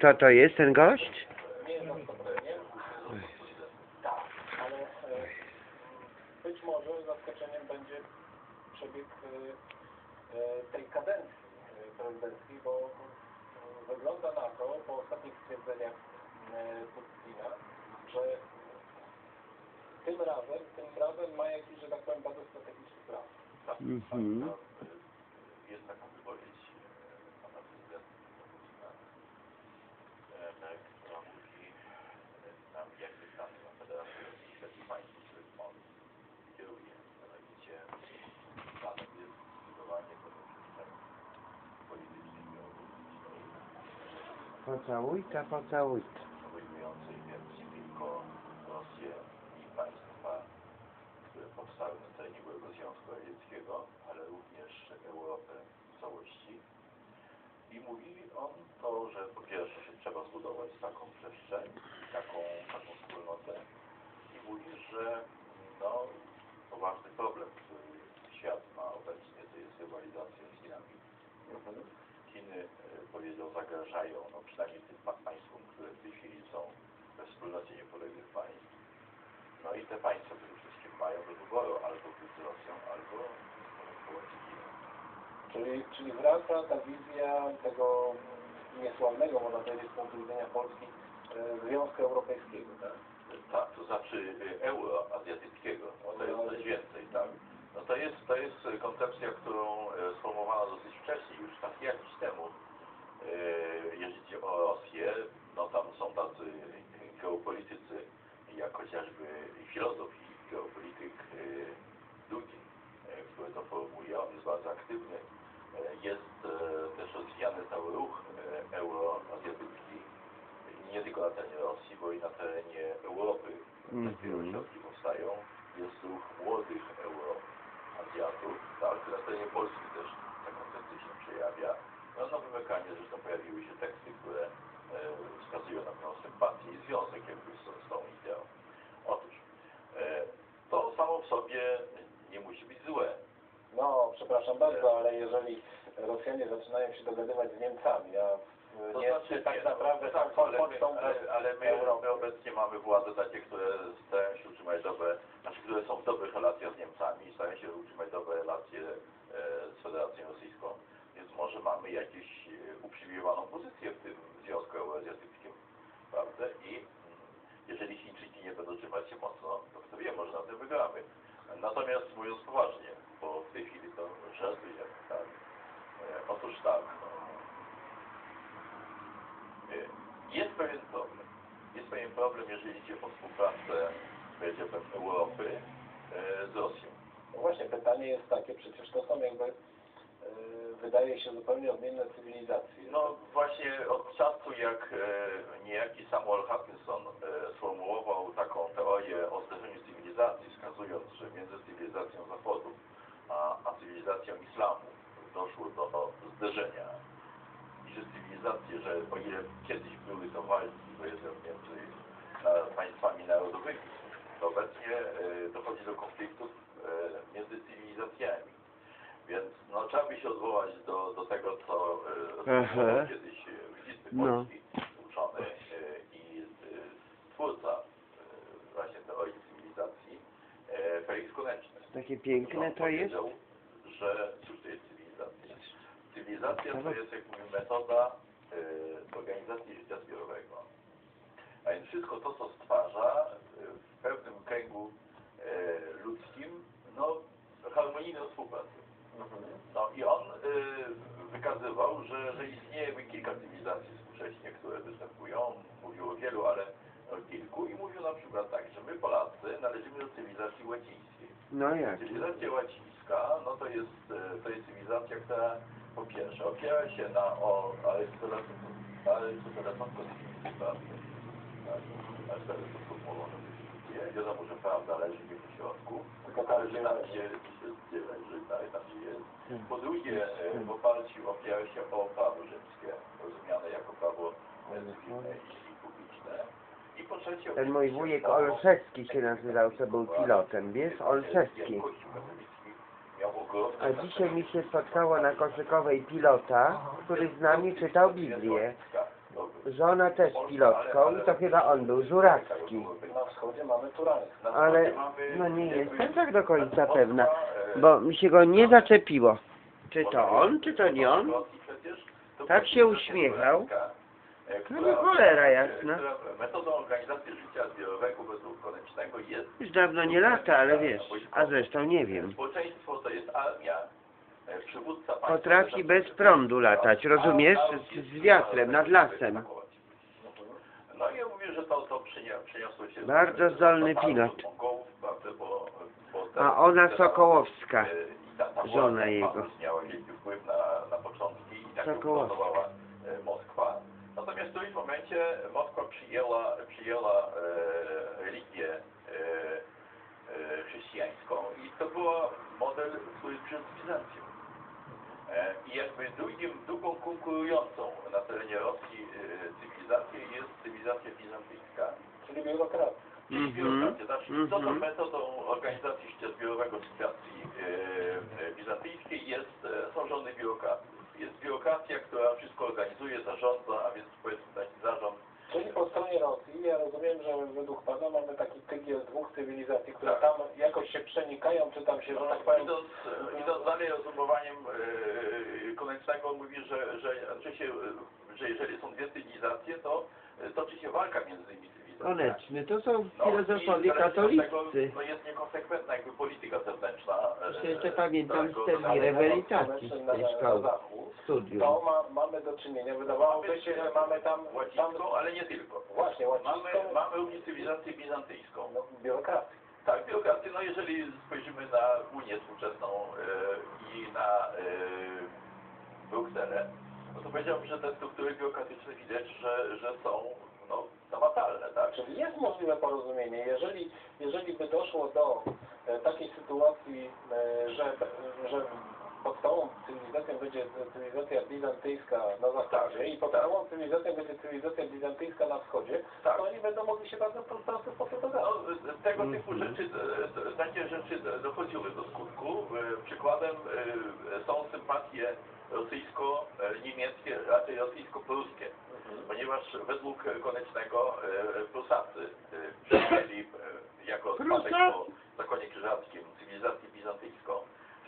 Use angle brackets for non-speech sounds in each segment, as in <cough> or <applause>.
kto to jest ten gość? Поцелуйте, поцелуйте. Czyli, czyli wraca ta wizja tego niesławnego, można powiedzieć, z punktu widzenia Polski, e, Związku Europejskiego, tak? Tak, to znaczy y, euroazjatyckiego, to jest coś więcej, tak? No to jest, to jest koncepcja, którą e, sformułowano dosyć wcześnie, już tak jakiś temu. E, Jeżeli chodzi o Rosję, no tam są tacy geopolitycy, jak chociażby filozof i geopolityk e, Dugin, e, który to formułuje, on jest bardzo aktywny. E, e, rozwijany cały ruch e, euroazjatycki, nie tylko na terenie Rosji, bo i na terenie Europy takie Mhm. ośrodki powstają. Jest ruch młodych Euroazjatów, tak, na terenie Polski też ta koncepcja się przejawia. No, na wymykanie zresztą pojawiły się teksty, które e, wskazują na pewną sympatię i związek jakby z, z tą ideą. Otóż, e, to samo w sobie nie musi być złe. No, przepraszam bardzo, ale jeżeli Rosjanie zaczynają się dogadywać z Niemcami, a w To Niemcy znaczy, tak nie, no, naprawdę tak, są ale, ale, ale my, my obecnie mamy władze takie, które starają się utrzymać dobre, znaczy które są w dobrych relacjach z Niemcami i starają się utrzymać dobre relacje e, z Federacją Rosyjską. Więc może mamy jakąś e, uprzywilejowaną pozycję w tym Związku Euroazjatyckim, prawda? I mm, jeżeli Chińczyki nie będą trzymać się mocno, to kto wie, może na tym wygramy. Natomiast mówiąc poważnie, bo w tej chwili to żartujemy, tak? E, otóż tak, no, E, Jest pewien problem. Jest pewien problem, jeżeli idzie o współpracę, powiedziałbym, Europy e, z Rosją. No właśnie, pytanie jest takie, przecież to są jakby, e, wydaje się, zupełnie odmienne cywilizacje. No właśnie od czasu, jak e, niejaki Samuel Hutchinson e, sformułował taką teorię o zderzeniu cywilizacji, wskazując, że między cywilizacją Zachodu a, a cywilizacją Islamu doszło do zderzenia i że cywilizacje, że o ile kiedyś były to walki, powiedzmy między na, państwami narodowymi, to obecnie dochodzi do konfliktów e, między cywilizacjami. Więc no, trzeba by się odwołać do, do tego, co e, Aha. kiedyś e, wybitny No. polski uczony e, i e, twórca e, właśnie teorii cywilizacji, e, Felix Koneczny. Takie piękne to jest. że cóż to jest cywilizacja? Cywilizacja to jest, jak mówię, metoda e, organizacji życia zbiorowego. A więc wszystko to, co stwarza e, w pewnym kręgu e, ludzkim, no, harmonijną współpracę. No i on y, wykazywał, że, że istnieje kilka cywilizacji współcześnie, które występują. Mówił o wielu, ale o kilku. I mówił na przykład tak, że my Polacy należymy do cywilizacji łacińskiej. No jak? Cywilizacja łacińska, no to jest, e, to jest cywilizacja, która po pierwsze opiera się na o arystotelesowską definicję prawdy. Tak? Arystoteles to sformułował definicję. Wiadomo, że prawda leży nie w środku, Tylko tam, że tam, gdzie, gdzie leży, tak, tam gdzie jest. Hmm. Po drugie, e, w oparciu opiera się o prawo rzymskie, rozumiane jako prawo e, cywilne i, publiczne. I po trzecie, Ten mój wujek o- Olszewski się nazywał, co był pilotem, wiesz? Olszewski. Kościół katolicki miał ogromne A dzisiaj mi się spotkało na koszykowej pilota, który z nami czytał Biblię. Żona też pilotką i to chyba on był żurawski. Ale no nie jestem tak do końca pewna, bo mi się go nie zaczepiło. Czy to on, czy to nie on? Tak się uśmiechał. No nie cholera jasna. Metodą organizacji życia zbiorowego koniecznego jest Już dawno nie lata, ale wiesz, a zresztą nie wiem. społeczeństwo to jest armia. Potrafi bez prądu latać, rozumiesz? Z, z wiatrem, nad lasem. No i ja mówię, że to, to przyniosło się... Bardzo zdolny do pilot. A ona Sokołowska. E, żona jego. miała wielki wpływ na, na początki i tak Sokołowska. e, Moskwa. Natomiast w którymś momencie Moskwa przyjęła, przyjęła e, religię e, e, chrześcijańską i to był model, który przyszedł z Bizancjum. E, I jakby drugim, drugą konkurującą na terenie Rosji e, cywilizacją jest cywilizacja bizantyjska. Czyli biurokracja. Mhm, biurokracja. Znaczy, co to mhm. metodą organizacji zbiorowego sytuacji e, e, bizantyjskiej jest, e, są rządy biurokracji. Jest biurokracja, która wszystko organizuje, zarządza, a więc powiedzmy taki zarząd. Czyli po stronie Rosji, ja rozumiem, że według Pana mamy taki tygiel dwóch cywilizacji, które Tak. tam jakoś się przenikają, czy tam się, że tak powiem... Idąc, idąc dalej rozumowaniem e, koniecznego mówi, że, że, że, się, że jeżeli są dwie cywilizacje, to e, toczy się walka między tymi cywilizacjami. Koneczny, to są No, filozofowie od katolicy. No jest niekonsekwentna jakby polityka zewnętrzna. Jeszcze- jeszcze pamiętam tej zachodu. rewelitacji z na, tej szkoły, studium. to ma, mamy do czynienia, wydawałoby się, że mamy tam, tam Łacińską, ale nie tylko. właśnie łacińską, Mamy, mamy również cywilizację bizantyjską. no, biurokrację. Tak, biurokrację, no jeżeli spojrzymy na Unię współczesną e, i na e, Brukselę, no to powiedziałbym, że te struktury biurokratyczne widać, że, że są no, namacalne, tak? Czyli jest możliwe porozumienie, jeżeli, jeżeli by doszło do e, takiej sytuacji, e, że, że podstawową cywilizacją będzie cywilizacja bizantyjska na zachodzie i podstawową cywilizacją będzie cywilizacja bizantyjska na wschodzie, Tak. to oni będą mogli się bardzo po prostu po prostu No, dogadać. z- tego typu Mhm. rzeczy, e, takie rzeczy dochodziły do skutku. E, Przykładem e, są sympatie rosyjsko-niemieckie, raczej rosyjsko-pruskie, ponieważ według Konecznego Prusacy przyjęli jako spadek po zakonie krzyżackim cywilizację bizantyjską.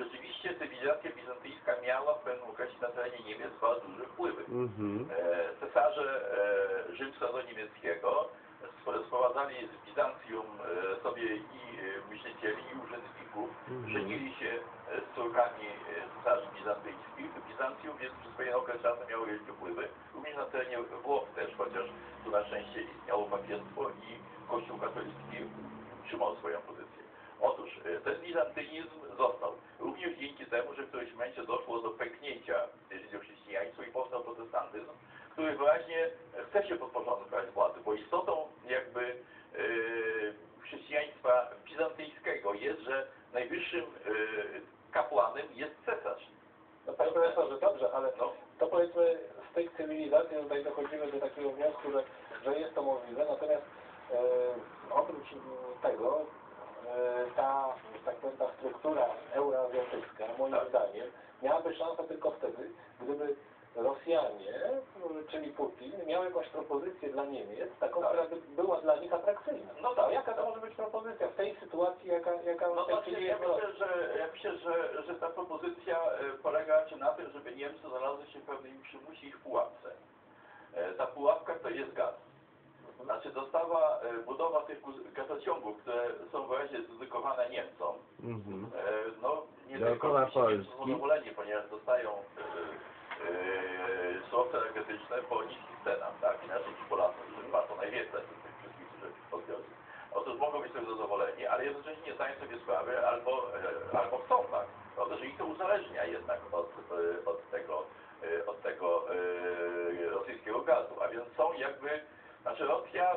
Rzeczywiście cywilizacja bizantyjska miała w pewnym okresie na terenie Niemiec bardzo duże wpływy. Mhm. E, cesarze e, rzymsko-niemieckiego sp- sprowadzali z Bizancjum e, sobie i myślicieli, i urzędników, Mhm. żenili się z córkami cesarzy bizantyjskich. Bizancjum więc przez pewien okres czasu miało wielkie wpływy. Również na terenie Włoch też, chociaż tu na szczęście istniało papieństwo i Kościół katolicki trzymał swoją pozycję. Otóż e, ten bizantynizm został również dzięki temu, że w którymś momencie doszło do pęknięcia, chrześcijaństwo i powstał protestantyzm, który wyraźnie chce się podporządkować władzy, bo istotą jakby e, chrześcijaństwa bizantyjskiego jest, że najwyższym e, kapłanem jest cesarz. No panie profesorze, dobrze, ale No, to powiedzmy z tej cywilizacji tutaj dochodzimy do takiego wniosku, że, że jest to możliwe, natomiast e, oprócz tego ta, że tak powiem, ta struktura euroazjatycka, moim Tak. zdaniem, miałaby szansę tylko wtedy, gdyby Rosjanie, czyli Putin, miał jakąś propozycję dla Niemiec, taką, Tak. która by była dla nich atrakcyjna. No tak. Jaka to może być propozycja w tej sytuacji, jaka, jaka no w tej znaczy, ja myślę, że, ja myślę że, że ta propozycja e, polega na tym, żeby Niemcy znalazły się w pewnej przymusie ich pułapce. E, Ta pułapka to jest gaz. Znaczy dostawa, e, budowa tych gazociągów, które są wyraźnie dedykowane Niemcom, Mhm. e, no nie Dookoła tylko Polski. zadowoleni, ponieważ dostają e, e, surowce energetyczne po niskich cenach, tak, inaczej niż Polacy, którzy płacą najwięcej z tych wszystkich rzeczy odbiorców. Otóż mogą być tym zadowoleni, ale jednocześnie nie zdają sobie sprawy albo, e, albo chcą tak, dlatego że ich to uzależnia jednak od, od tego, od tego rosyjskiego gazu, a więc są jakby, znaczy Rosja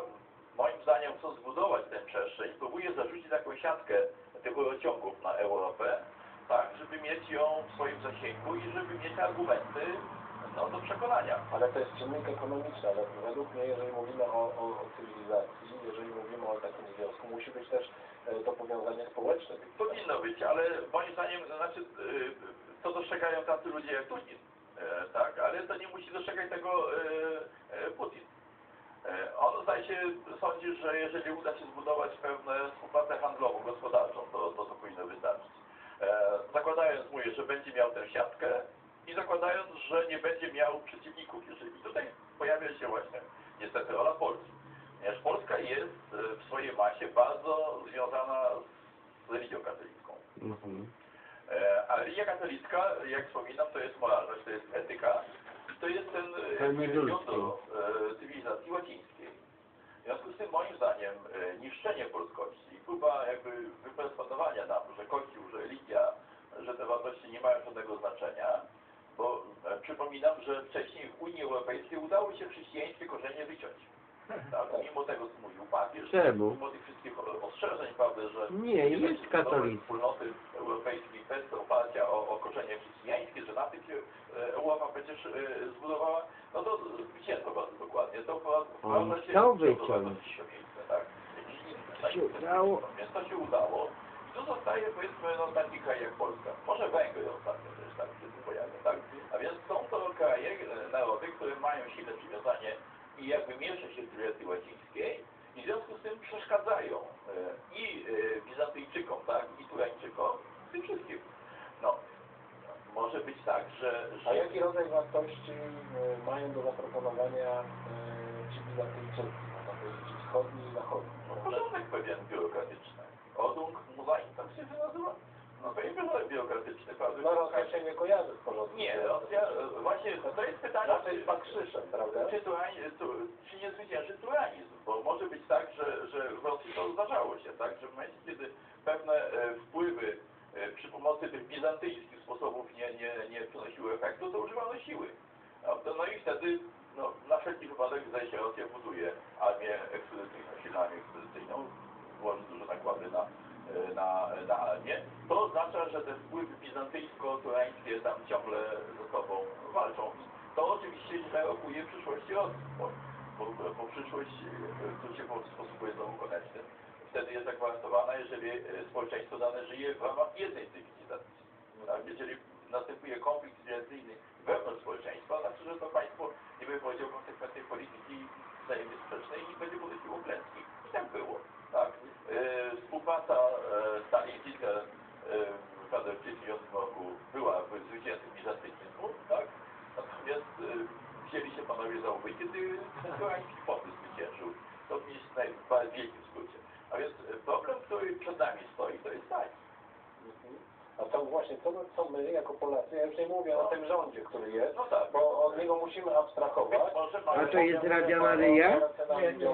moim zdaniem chcą zbudować tę przestrzeń, próbuje zarzucić taką siatkę tych rurociągów na Europę, tak, żeby mieć ją w swoim zasięgu i żeby mieć argumenty no, do przekonania. Ale to jest czynnik ekonomiczny, ale według mnie, jeżeli mówimy o, o, o cywilizacji, jeżeli mówimy o takim związku, musi być też e, to powiązanie społeczne. Powinno być, ale moim zdaniem, to znaczy, y, to dostrzegają tacy ludzie jak Putin, e, tak, ale to nie musi dostrzegać tego e, e, Putin. się sądzi, że jeżeli uda się zbudować pewne współpracę handlową, gospodarczą, to, to, to powinno wystarczyć. E, zakładając, mówię, że będzie miał tę siatkę i zakładając, że nie będzie miał przeciwników. Jeżeli tutaj pojawia się właśnie niestety rola Polski. Ponieważ Polska jest e, w swojej masie bardzo związana z religią katolicką. Mhm. E, A religia katolicka, jak wspominam, to jest moralność, to jest etyka, to jest ten e, jądro e, cywilizacji łacińskiej. W związku z tym moim zdaniem e, niszczenie polskości, próba jakby wyperswadowania nam, że Kościół, że religia, że te wartości nie mają żadnego znaczenia, bo przypominam, że wcześniej w Unii Europejskiej udało się chrześcijańskie korzenie wyciąć. Tak, mimo tego, co mówił papież, Czemu? mimo tych wszystkich ostrzeżeń, prawda, że Nie, jest katolicki. wspólnoty europejskiej bez oparcia o, o korzenie chrześcijańskie, że na tym się Europa przecież e, zbudowała, no to zwycięstwo bardzo dokładnie. To wprowadza się chciał w wyciąć. miejsce, tak? Się udało. Więc to się udało. I tu zostaje powiedzmy no, taki kraj jak Polska. Może Węgry ostatnio też tak się pojawia, tak? A więc są to kraje, e, narody, które mają silne przywiązanie i jakby miesza się w cywilizacji łacińskiej i w związku z tym przeszkadzają e, i e, Bizantyjczykom, tak, i Turańczykom, tym wszystkim. No, może być tak, że... że A jaki rodzaj wartości e, mają do zaproponowania ci Bizantyjczycy, można powiedzieć wschodni i zachodni? No, porządek pewien biurokratyczny. Odung Muzain, tak się nazywa? No to jest porządek biurokratyczny, prawda? No Rosja się nie kojarzy z porządkiem. Nie, Rosja, e, właśnie to jest pytanie, Rosja jest pakrzyszem, prawda? czy, turani, tu, czy nie zwycięży turanizm, bo może być tak, że, że w Rosji to zdarzało się, tak, że w momencie, kiedy pewne e, wpływy e, przy pomocy tych bizantyjskich sposobów nie, nie, nie przynosiły efektu, to używano siły. Prawda? No i wtedy, no, na wszelki wypadek, zdaje się, Rosja buduje armię ekspedycyjną, silną armię ekspedycyjną, włoży duże nakłady na, na, na armię. To oznacza, że te wpływy bizantyjsko-turańskie tam ciągle ze sobą walczą. To oczywiście źle rokuje przyszłości Rosji, bo, bo, bo przyszłość, e, tu się po sposób znowu konieczny, wtedy jest zagwarantowana, jeżeli e, społeczeństwo dane żyje w ramach jednej cywilizacji. Tak? Jeżeli następuje konflikt cywilizacyjny wewnątrz społeczeństwa, znaczy, że to państwo nie będzie powiedział konsekwentnej polityki wzajemnie sprzecznej i będzie podejmowało klęski. I tak było. Tak? E, współpraca e, Stalin Hitler e, w 1939 roku była w zwycięstwie bizantyjczyzmu, tak? Natomiast wzięli się panowie za łby, kiedy koreański popyt zwyciężył. To w wielkim skrócie. A więc problem, który przed nami stoi, to jest taki. A co właśnie, co, my- co my jako Polacy, ja już nie mówię o tym rządzie, który jest, No tak. bo od niego musimy abstrahować. Może A to jest Radia Maryja? Nie, nie, nie.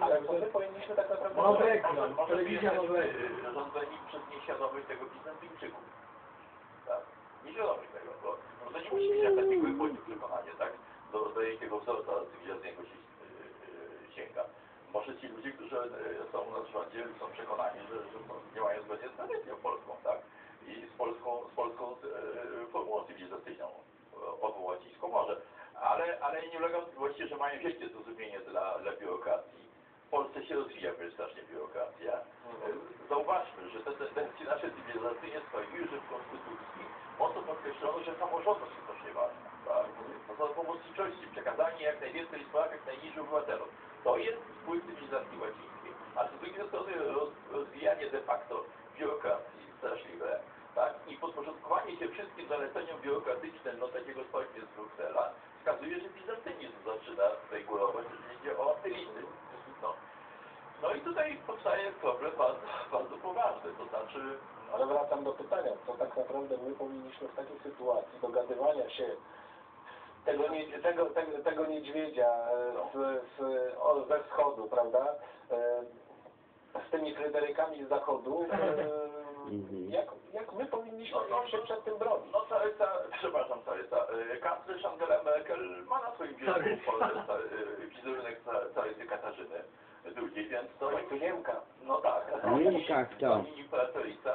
Ale to my powinniśmy tak naprawdę... Może, Nowy może, ekran, może telewizja nowy y, rządzeni przez nieświadomych tego Bizantyjczyków. Tak. Nieświadomych tego, bo to nie musi być jakaś takiego głębokie przekonanie, tak? Do, do jakiego wzorca cywilizacyjnego się y, y, sięga. Może ci ludzie, którzy są na rządzie, są przekonani, że, że no, działają zgodnie z tradycją polską, tak? I z polską, z polską y, formułą cywilizacyjną, y, obu łacińską może. Ale, ale nie ulega wątpliwości, że mają wielkie zrozumienie dla, dla biurokracji. W Polsce się rozwija strasznie biurokracja. Zauważmy, że te tendencje nasze cywilizacyjne sprawiły, że w Konstytucji mocno podkreślono, że samorządność jest strasznie ważna. Tak? To pomocniczości, przekazanie jak najwięcej spraw jak najniższym obywatelom. To jest wpływ cywilizacji łacińskiej. A z drugiej strony roz, rozwijanie de facto biurokracji straszliwe, tak? I podporządkowanie się wszystkim zaleceniom biurokratycznym, no takiego stołkiem z Bruksela, wskazuje, że bizantynizm zaczyna górować, jeżeli idzie o elity. No. No i tutaj powstaje problem bardzo, bardzo poważny, to znaczy, Ale wracam do pytania, co tak naprawdę my powinniśmy w takiej sytuacji dogadywania się tego, nie, tego, tego, tego niedźwiedzia e, z, z, o, ze wschodu, prawda? E, Z tymi Fryderykami z zachodu. <laughs> e, Mhm. Jak, jak my powinniśmy No, no, się przed tym bronić? no Caryca, przepraszam Caryca, y, kanclerz Angela Merkel ma na swoim biurku y, <laughs> wizerunek Ca- Carycy Katarzyny II, więc to... To Niemka. No tak. Niemkach to. I imperatorica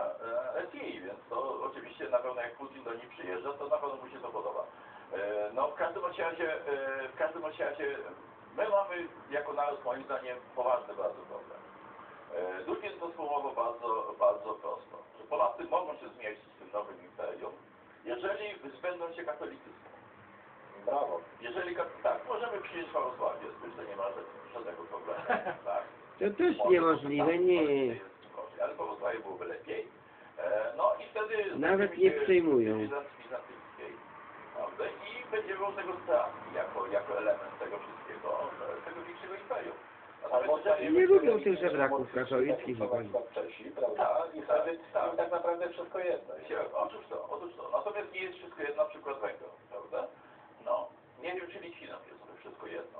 e, jest jej, więc to oczywiście na pewno jak Putin do niej przyjeżdża, to na pewno mu się to podoba. E, No w każdym razie, e, w każdym razie my mamy jako naród moim zdaniem poważny bardzo problem. E, Durkheim to sformułował bardzo, bardzo prosto, że Polacy mogą się zmieścić w tym nowym imperium, jeżeli wyzbędą się katolicyzmu. Brawo. Jeżeli, kat- tak, możemy przyjąć z to nie ma ża- żadnego problemu, <laughs> tak? To też niemożliwe, nie. Ale prawosławie byłoby lepiej. E, No i wtedy... Nawet nie przejmują. I będziemy miał tego stratki jako, jako element tego wszystkiego, tego większego imperium. Nie lubią tych żebraków katolickich Tak, jak Czesi, prawda? I Tak, wtedy tak. tak naprawdę wszystko jedno. Otóż to, otóż to. Natomiast nie jest wszystko jedno, przykład węgiel, prawda? No, nie wiem, czy Litwinom jest wszystko jedno.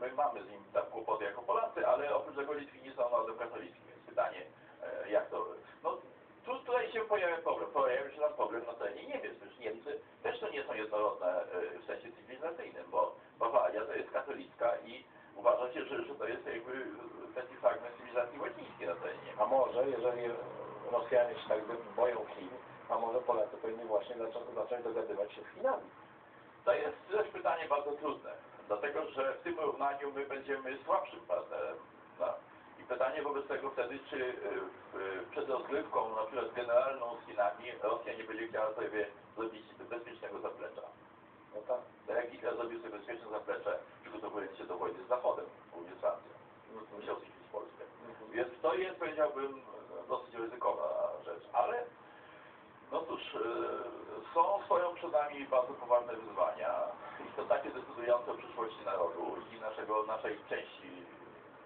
My mamy z nim tam kłopoty jako Polacy, ale oprócz tego Litwini są narodem katolickim, więc pytanie, e, jak to... No, tu tutaj się pojawia problem, pojawia się tam problem na terenie Niemiec, przecież Niemcy też to nie są jednorodne e, w sensie cywilizacyjnym, bo Bawaria to jest katolicka i uważa się, że, że to jest jakby taki fragment cywilizacji łacińskiej na terenie. A może, jeżeli Rosjanie się tak boją Chin, a może Polacy powinni właśnie zacząć, zacząć dogadywać się z Chinami. To jest też pytanie bardzo trudne, dlatego że w tym równaniu my będziemy słabszym partnerem. No. I pytanie wobec tego wtedy, czy y, przed rozgrywką, na przykład generalną z Chinami, Rosja nie będzie chciała sobie zrobić bezpiecznego zaplecza. No tak. Tak jak Hitler zrobił sobie bezpieczne zaplecze, przygotowując się do wojny z Zachodem, głównie z Francją. Musiał zniszczyć Polskę. Więc to jest, powiedziałbym, dosyć ryzykowna rzecz, ale no cóż, e, są, stoją przed nami bardzo poważne wyzwania i to takie decydujące o przyszłości narodu i naszego, naszej części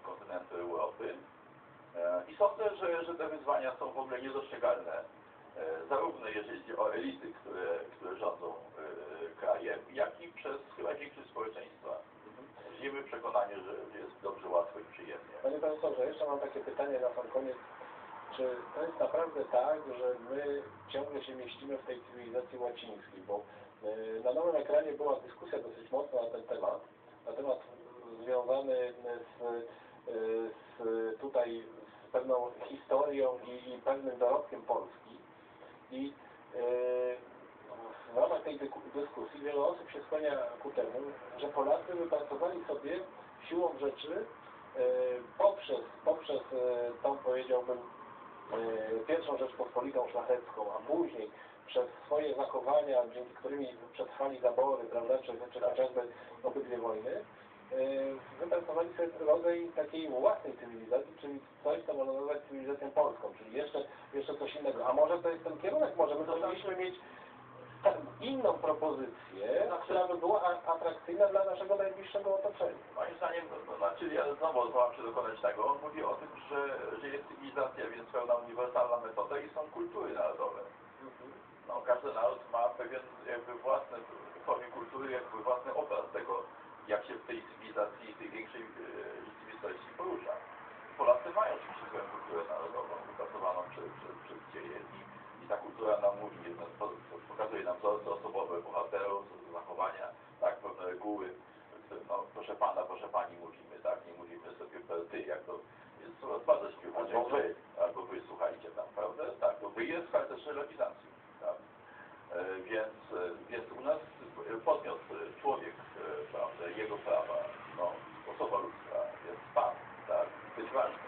kontynentu Europy. E, I sądzę, że, że te wyzwania są w ogóle niedostrzegalne, e, zarówno jeżeli chodzi o elity, które, które rządzą e, krajem, jak i przez chyba większość społeczeństwa. Żyjemy w przekonaniu, że jest dobrze, łatwo i przyjemnie. Panie profesorze, jeszcze mam takie pytanie na sam koniec. Czy to jest naprawdę tak, że my ciągle się mieścimy w tej cywilizacji łacińskiej? Bo y, na nowym ekranie była dyskusja dosyć mocna na ten temat. Na temat y, związany z, y, z tutaj z pewną historią i, pewnym dorobkiem Polski. I y, w ramach tej dyskusji wiele osób się skłania ku temu, że Polacy wypracowali sobie siłą rzeczy e, poprzez, poprzez e, tą powiedziałbym e, pierwszą Rzeczpospolitą Szlachecką, a później przez swoje zachowania, dzięki którymi przetrwali zabory, prawda, czy, czy chociażby obydwie wojny, wypracowali sobie rodzaj takiej własnej cywilizacji, czyli coś, co można nazwać cywilizacją polską, czyli jeszcze, jeszcze coś innego. A może to jest ten kierunek, może my powinniśmy mieć inną propozycję, która by była atrakcyjna dla naszego najbliższego otoczenia. Moim zdaniem, no, to znaczy ja znowu odwołam się dokonać tego, on mówi o tym, że, że jest cywilizacja, więc pełna uniwersalna metoda i są kultury narodowe. No, każdy naród ma pewien jakby własny, w formie kultury jakby własny obraz tego, jak się w tej cywilizacji, tej większej e, rzeczywistości porusza. Polacy mają oczywiście swoją kulturę narodową, wypracowaną przez, przez, przez dzieje i ta kultura nam mówi, no, po- pokazuje nam wzorce osobowe bohaterów, zachowania, tak, pewne reguły. No, proszę pana, proszę pani mówimy, tak, nie mówimy sobie per ty, jak to jest coraz bardzo śpiewacze, Albo wy. albo wy słuchajcie tam, prawda? Tak, to wy jest charakterze legislacji, tak. E, więc, e, więc u nas e, podmiot, e, człowiek, e, prawda, jego prawa, no, osoba ludzka jest pan, tak, być ważny.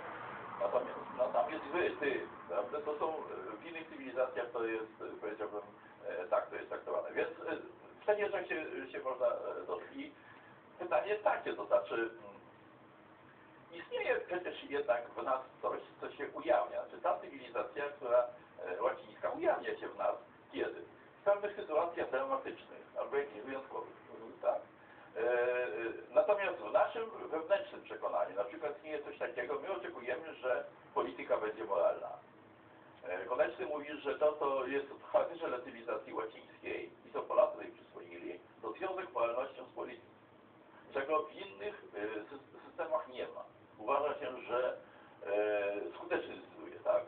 Natomiast no, tam jest wy, ty, prawda? To są e, w innych cywilizacjach to jest, e, powiedziałbym, e, tak to jest traktowane. Więc e, w ten rzeczach się, się można e, dotrzeć. I takie, to znaczy mm, istnieje przecież jednak w nas coś, co się ujawnia. Czy ta cywilizacja, która e, łacińska ujawnia się w nas kiedy? W pewnych sytuacjach dramatycznych albo jakichś wyjątkowych. Tak? E, e, Natomiast w naszym wewnętrznym przekonaniu, na przykład istnieje coś takiego, my oczekujemy, że polityka będzie moralna. Koneczny mówi, że to, co jest w charakterze cywilizacji łacińskiej i co Polacy tutaj przyswoili, to związek moralnością z polityką, czego w innych e, sys- systemach nie ma. Uważa się, że e, skuteczny decyduje, tak?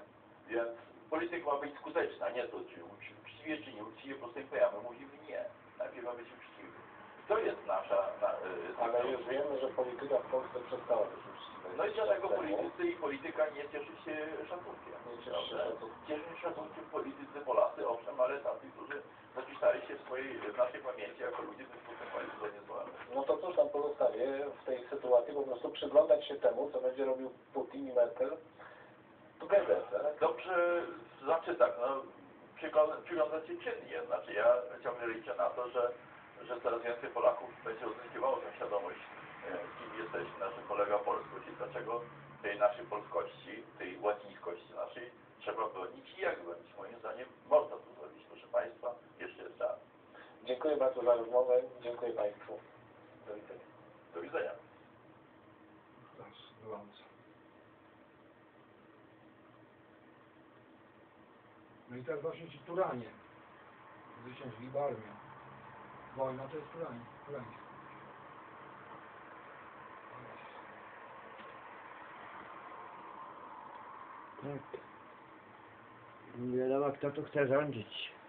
Więc polityka ma być skuteczna, nie to, czy ucz- uczciwie, czy nieuczciwie postępuje, a my mówimy nie. Najpierw ma być uczciwy. To jest nasza... Na, e, Ale nasza- już wiemy, że polityka w Polsce przestała być uczciwa. no i dlatego politycy i polityka nie cieszy się szacunkiem. Nie cieszy się szacunkiem. Cieszy się szacunkiem politycy Polacy, owszem, ale tacy, którzy zapisali się w swojej, w naszej pamięci jako ludzie, którzy postępowali zgodnie z moralem. No to cóż nam pozostaje w tej sytuacji po prostu przyglądać się temu, co będzie robił Putin i Merkel together, tak? Dobrze, znaczy tak, no, przyglądać przyglądać się czynnie. Znaczy ja ciągle liczę na to, że, że coraz więcej Polaków będzie uzyskiwało tę świadomość, e, kim jesteśmy, znaczy naszym kolega polskość i dlaczego tej naszej polskości, tej łacińskości naszej trzeba bronić i jak bronić. Moim zdaniem można to zrobić, proszę Państwa, jeszcze jest czas. Dziękuję bardzo za rozmowę, dziękuję Państwu. Do widzenia. Do widzenia. No i teraz właśnie ci Turanie, zwyciężyli Barmię. Wojna to jest Turanie, Turańska. Tak. Nie wiadomo kto tu chce rządzić.